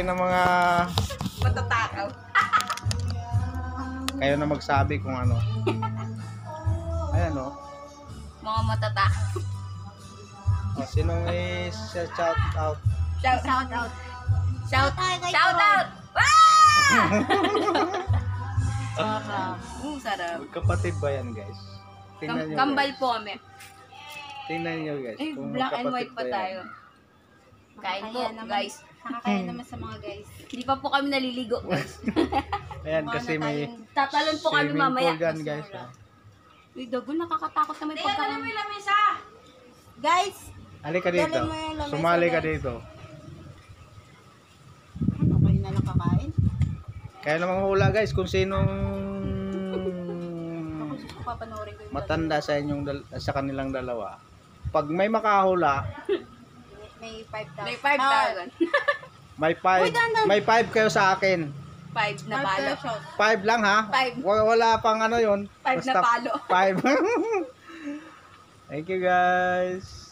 kayo ng mga Matatakaw. kayo na magsabi kung ano. Ayan oh. Mga matatakaw. O, sinong is shout out? Shout, Shout out. shout, Hi, kay shout Joy. out! Sarap. Uh, sarap. Kapatid ba yan guys? Tingnan nyo kambal guys. po kami. Tingnan nyo guys. Eh, kung black and magkapatid white pa ba yan. tayo. Kain po, Nakakaya naman. guys. Nakakaya naman sa mga guys. Hindi pa po kami naliligo, guys. Ayan Mga kasi na may tayong- Tatalon po kami swimming mamaya. pool dyan guys. ah. Uy, dogo, nakakatakot na may pagkain. Guys, Halika dito. Dali mo yung lamesa, Sumali ka guys. dito. ano kayo na lang kakain? Kaya namang hula guys kung sinong Ako gusto ko papanoorin ko yung matanda sa inyong dal- sa kanilang dalawa. Pag may makahula. May 5,000. May 5,000. May five, Uy, dandan. may five kayo sa akin. 5 na palo. pesos. Five lang ha? Five. Wa- Wala pang ano yon. 5 na palo. Five. Thank you guys.